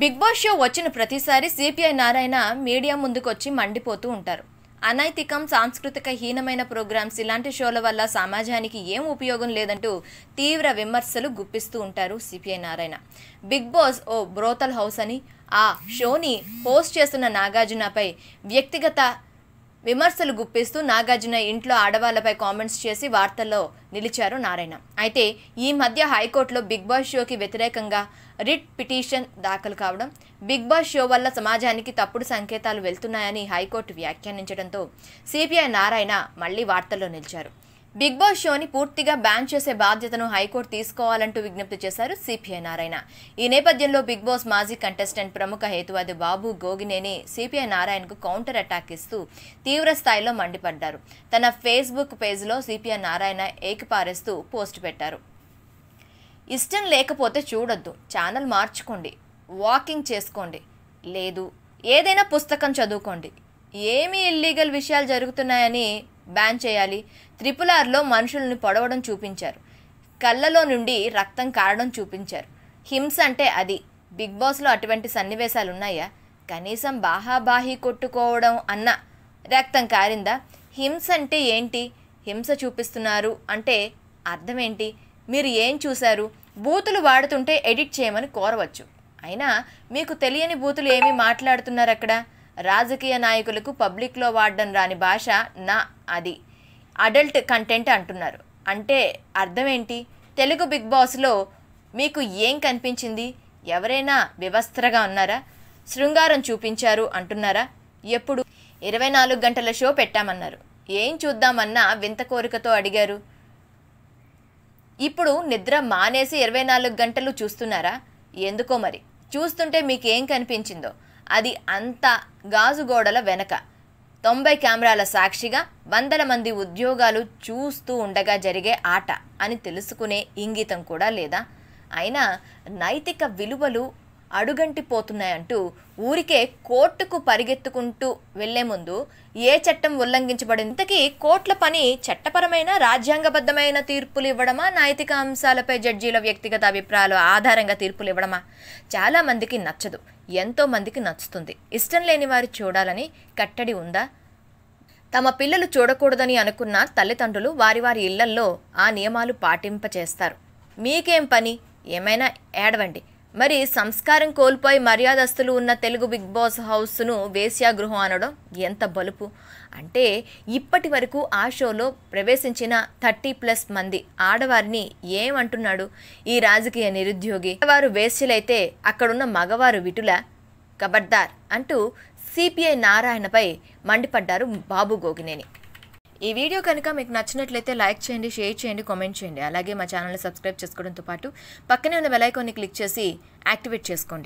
Big boss show వచ్చిన ప్రతిసారి CPI Narayana media ముందుకొచ్చి మండిపోతూ ఉంటారు. అనైతికం సాంస్కృతిక హీనమైన ప్రోగ్రామ్స్ ఇలాంటి షోల వల్ల సమాజానికి ఏం ఉపయోగం లేదంటూ తీవ్ర విమర్శలు గుప్పిస్తూ ఉంటారు సిపిఐ నారాయణ. బిగ్ బాస్ ఓ బ్రోతల్ హౌస్ అని ఆ షోని హోస్ట్ చేస్తున్న నాగార్జునపై వ్యక్తిగత విమర్శలు గుప్పిస్తూ నాగార్జున ఇంట్లో ఆడవాళ్ళపై కామెంట్స్ చేసి వార్తల్లో నిలిచారు నారాయణ. అయితే ఈ మధ్య హైకోర్టులో బిగ్ బాస్ షోకి వ్యతిరేకంగా రిట్ పిటిషన్ దాఖలు కావడం బిగ్ బాస్ షో వల్ల సమాజానికి తప్పుడు సంకేతాలు వెళ్తున్నాయని హైకోర్టు వ్యాఖ్యానించడంతో సిపిఐ నారాయణ మళ్ళీ వార్తల్లో నిలిచారు. బిగ్ బాస్ షోని పూర్తిగా బ్యాన్ చేసే బాధ్యతను హైకోర్టు తీసుకోవాలంటూ విజ్ఞప్తి చేశారు సిపిఐ నారాయణ. ఈ నేపథ్యంలో బిగ్ బాస్ మాజీ కంటెస్టెంట్ ప్రముఖ హేతువాది బాబు గోగినేని సిపిఐ నారాయణకు కౌంటర్ అటాక్ ఇస్తూ తీవ్ర స్థాయిలో మండిపడ్డారు. తన ఫేస్బుక్ పేజ్లో సిపిఐ నారాయణ ఏకిపారేస్తూ పోస్ట్ పెట్టారు. ఇష్టం లేకపోతే చూడొద్దు ఛానల్ మార్చుకోండి వాకింగ్ చేసుకోండి లేదు ఏదైనా పుస్తకం చదువుకోండి ఏమి ఇల్లీగల్ విషయాలు జరుగుతున్నాయని బ్యాన్ చేయాలి. త్రిపుల్ ఆర్లో మనుషుల్ని పొడవడం చూపించారు. కళ్ళలో నుండి రక్తం కారడం చూపించారు. హింస అంటే అది. బిగ్ బాస్లో అటువంటి సన్నివేశాలు ఉన్నాయా కనీసం బాహాబాహి కొట్టుకోవడం అన్న రక్తం కారిందా? హింస అంటే ఏంటి? హింస చూపిస్తున్నారు అంటే అర్థం ఏంటి మీరు ఏం చూశారు? బూతులు వాడుతుంటే ఎడిట్ చేయమని కోరవచ్చు. అయినా మీకు తెలియని బూతులు ఏమి మాట్లాడుతున్నారు అక్కడ రాజకీయ నాయకులకు పబ్లిక్లో వాడడం రాని భాష నా అది. అడల్ట్ కంటెంట్ అంటున్నారు. అంటే అర్థం ఏంటి తెలుగు బిగ్ బాస్లో మీకు ఏం కనిపించింది? ఎవరైనా వ్యవస్థగా ఉన్నారా? శృంగారం చూపించారు అంటున్నారా? ఎప్పుడు? ఇరవై నాలుగు గంటల షో పెట్టామన్నారు. ఏం చూద్దామన్నా వింత కోరికతో అడిగారు. ఇప్పుడు నిద్ర మానేసి ఇరవై నాలుగు గంటలు చూస్తున్నారా? ఎందుకో మరి. చూస్తుంటే మీకు ఏం కనిపించిందో? అది అంత గాజు గోడల వెనక. తొంభై కెమెరాల సాక్షిగా వందల మంది ఉద్యోగాలు చూస్తూ ఉండగా జరిగే ఆట అని తెలుసుకునే ఇంగితం కూడా లేదా? అయినా నైతిక విలువలు అడుగంటిపోతున్నాయంటూ ఊరికే కోర్టుకు పరిగెత్తుకుంటూ వెళ్ళే ముందు ఏ చట్టం ఉల్లంఘించబడింది ఇంతకీ కోర్టుల పని చట్టపరమైన రాజ్యాంగబద్ధమైన తీర్పులు ఇవ్వడమా నైతిక అంశాలపై జడ్జీల వ్యక్తిగత అభిప్రాయాలు ఆధారంగా తీర్పులు ఇవ్వడమా? చాలా మందికి నచ్చదు. ఎంతో మందికి నచ్చుతుంది. ఇష్టం లేని వారు చూడాలని కట్టడి ఉందా? తమ పిల్లలు చూడకూడదని అనుకున్న తల్లిదండ్రులు వారి వారి ఇళ్ళల్లో ఆ నియమాలు పాటింపచేస్తారు. మీకేం పని? ఏమైనా ఏడవండి. మరి సంస్కారం కోల్పోయి మర్యాదస్తులు ఉన్న తెలుగు బిగ్ బాస్ హౌస్ను వేశ్యాగృహం అనడం ఎంత బలుపు? అంటే ఇప్పటి వరకు ఆ షోలో ప్రవేశించిన థర్టీ ప్లస్ మంది ఆడవారిని ఏమంటున్నాడు ఈ రాజకీయ నిరుద్యోగి? వారు వేశ్యలైతే అక్కడున్న మగవారు విటుల కబడ్దార్ అంటూ సిపిఐ నారాయణపై మండిపడ్డారు బాబు గోగినేని. ఈ వీడియో కనుక మీకు నచ్చినట్లయితే లైక్ చేయండి షేర్ చేయండి కామెంట్ చేయండి. అలాగే మా ఛానల్ని సబ్స్క్రైబ్ చేసుకోవడంతో పాటు పక్కనే ఉన్న బెల్ క్లిక్ చేసి యాక్టివేట్ చేసుకోండి.